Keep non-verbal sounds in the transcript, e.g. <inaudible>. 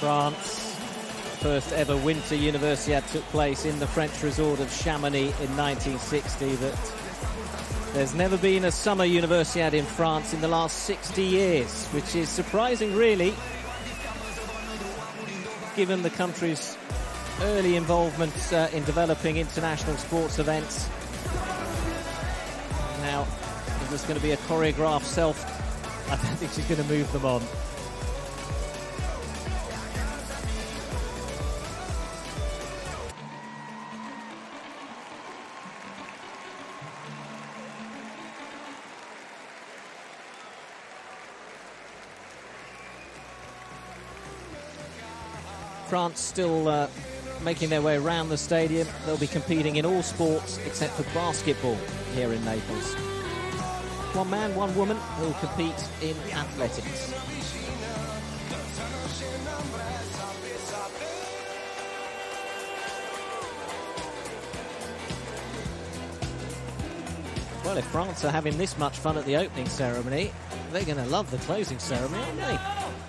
France. First ever Winter Universiade took place in the French resort of Chamonix in 1960. But there's never been a summer Universiade in France in the last 60 years, which is surprising, really, given the country's early involvement uh, in developing international sports events. Now, this going to be a choreographed self? <laughs> I don't think she's going to move them on. France still uh, making their way around the stadium. They'll be competing in all sports except for basketball here in Naples. One man, one woman will compete in athletics. Well, if France are having this much fun at the opening ceremony, they're going to love the closing ceremony, aren't they?